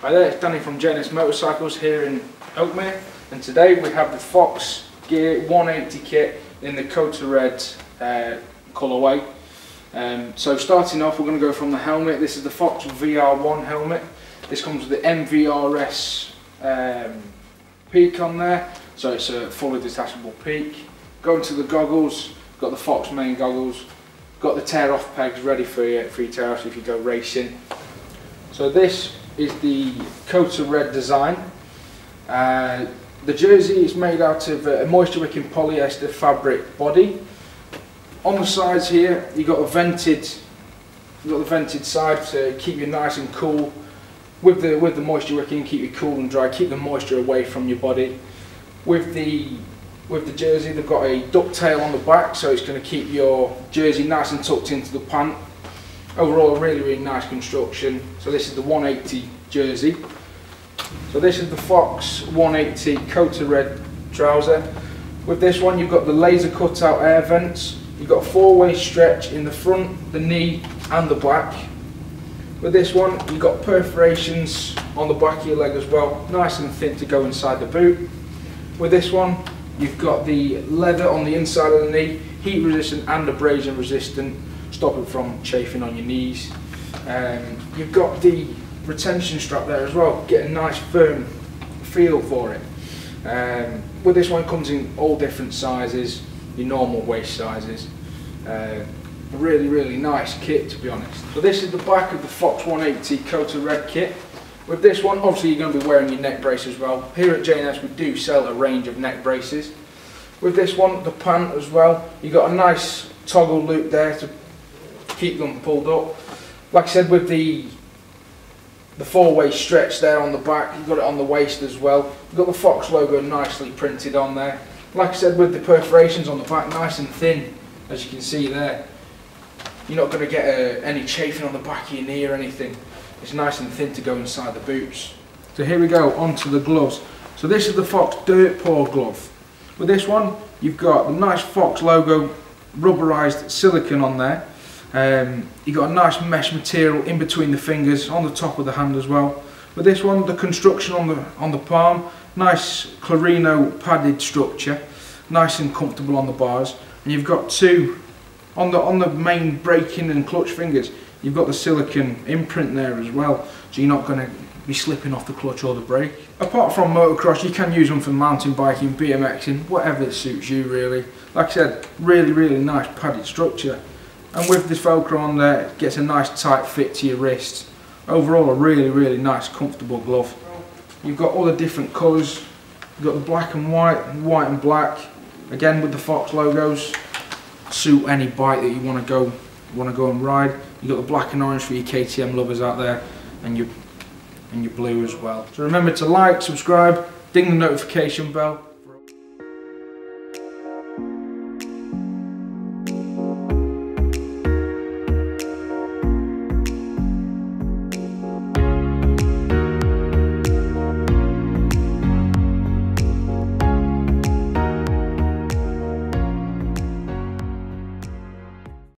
Hi there, it's Danny from J&S Motorcycles here in Oakmere and today we have the Fox Gear 180 kit in the Cota Red uh, colourway. Um, so starting off we're going to go from the helmet, this is the Fox VR1 helmet. This comes with the MVRS um, peak on there, so it's a fully detachable peak. Going to the goggles, got the Fox main goggles, got the tear off pegs ready for you, for tear off if you go racing. So this is the Cota Red design. Uh, the jersey is made out of a moisture wicking polyester fabric body. On the sides here you've got a vented you've got the vented side to keep you nice and cool. With the with the moisture wicking keep you cool and dry, keep the moisture away from your body. With the with the jersey they've got a ducktail on the back so it's going to keep your jersey nice and tucked into the pant overall really really nice construction. So this is the 180 jersey. So this is the Fox 180 Cota Red trouser. With this one you've got the laser cut out air vents. You've got a four-way stretch in the front the knee and the back. With this one you've got perforations on the back of your leg as well. Nice and thin to go inside the boot. With this one you've got the leather on the inside of the knee heat resistant and abrasion resistant stop it from chafing on your knees. Um, you've got the retention strap there as well, get a nice firm feel for it. Um, with this one comes in all different sizes, your normal waist sizes. Uh, really, really nice kit to be honest. So this is the back of the Fox 180 Cota Red kit. With this one, obviously you're going to be wearing your neck brace as well. Here at J&S we do sell a range of neck braces. With this one, the pant as well, you've got a nice toggle loop there to keep them pulled up. Like I said, with the the four-way stretch there on the back, you've got it on the waist as well. You've got the Fox logo nicely printed on there. Like I said, with the perforations on the back, nice and thin, as you can see there. You're not going to get uh, any chafing on the back of your knee or anything. It's nice and thin to go inside the boots. So here we go, onto the gloves. So this is the Fox Dirt Paw glove. With this one, you've got the nice Fox logo rubberized silicone on there. Um, you got a nice mesh material in between the fingers, on the top of the hand as well. But this one, the construction on the on the palm, nice Clarino padded structure, nice and comfortable on the bars. And you've got two on the on the main braking and clutch fingers. You've got the silicon imprint there as well, so you're not going to be slipping off the clutch or the brake. Apart from motocross, you can use them for mountain biking, BMXing, whatever suits you really. Like I said, really, really nice padded structure and with this velcro on there it gets a nice tight fit to your wrist. Overall a really really nice comfortable glove. You've got all the different colours. You've got the black and white white and black. Again with the Fox logos suit any bike that you want to go want to go and ride. You've got the black and orange for your KTM lovers out there and your and your blue as well. So remember to like subscribe ding the notification bell